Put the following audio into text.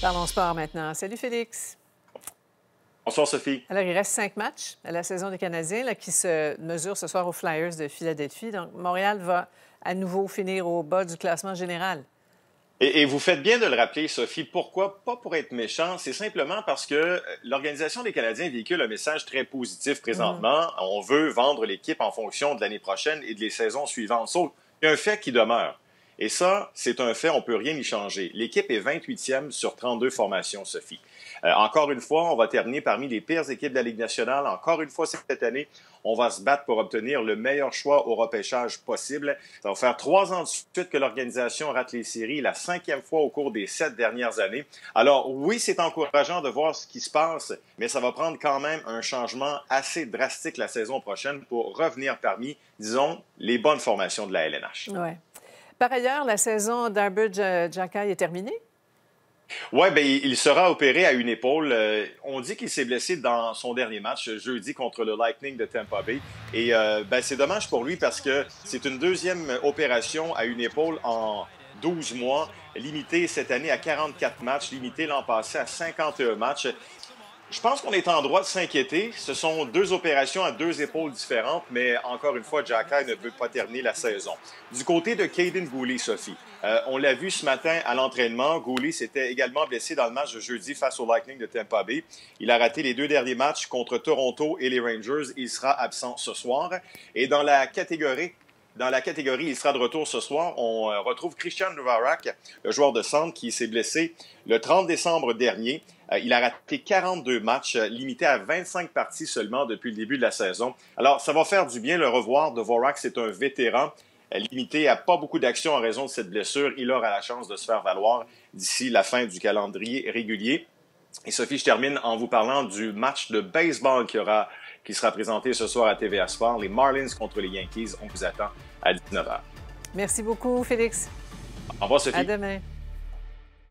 Parlons sport maintenant. Salut Félix. Bonsoir Sophie. Alors, il reste cinq matchs à la saison des Canadiens qui se mesurent ce soir aux Flyers de Philadelphie. Donc, Montréal va à nouveau finir au bas du classement général. Et, vous faites bien de le rappeler, Sophie. Pourquoi? Pas pour être méchant, c'est simplement parce que euh, l'Organisation des Canadiens véhicule un message très positif présentement. Mm. On veut vendre l'équipe en fonction de l'année prochaine et de les saisons suivantes. Sauf qu'il y a un fait qui demeure. Et ça, c'est un fait, on peut rien y changer. L'équipe est 28e sur 32 formations, Sophie. Euh, encore une fois, on va terminer parmi les pires équipes de la Ligue nationale. Encore une fois, cette année, on va se battre pour obtenir le meilleur choix au repêchage possible. Ça va faire trois ans de suite que l'organisation rate les séries, la cinquième fois au cours des sept dernières années. Alors oui, c'est encourageant de voir ce qui se passe, mais ça va prendre quand même un changement assez drastique la saison prochaine pour revenir parmi, disons, les bonnes formations de la LNH. Par ailleurs, la saison d'Arbridge Jacky est terminée? Oui, ben, il sera opéré à une épaule. Euh, on dit qu'il s'est blessé dans son dernier match jeudi contre le Lightning de Tampa Bay. Et euh, ben, c'est dommage pour lui parce que c'est une deuxième opération à une épaule en 12 mois, limité cette année à 44 matchs, limité l'an passé à 51 matchs. Je pense qu'on est en droit de s'inquiéter. Ce sont deux opérations à deux épaules différentes, mais encore une fois, Jack ne veut pas terminer la saison. Du côté de Caden Gooley, Sophie, euh, on l'a vu ce matin à l'entraînement. Gooley s'était également blessé dans le match de jeudi face au Lightning de Tampa Bay. Il a raté les deux derniers matchs contre Toronto et les Rangers. Il sera absent ce soir. Et dans la catégorie dans la catégorie, il sera de retour ce soir. On euh, retrouve Christian Novarak, le joueur de centre qui s'est blessé le 30 décembre dernier. Euh, il a raté 42 matchs, euh, limité à 25 parties seulement depuis le début de la saison. Alors, ça va faire du bien le revoir. Dvorak, c'est un vétéran limité à pas beaucoup d'actions en raison de cette blessure. Il aura la chance de se faire valoir d'ici la fin du calendrier régulier. Et Sophie, je termine en vous parlant du match de baseball qui, aura, qui sera présenté ce soir à TVA Sport. Les Marlins contre les Yankees. On vous attend à 19h. Merci beaucoup, Félix. Au revoir, Sophie. À demain.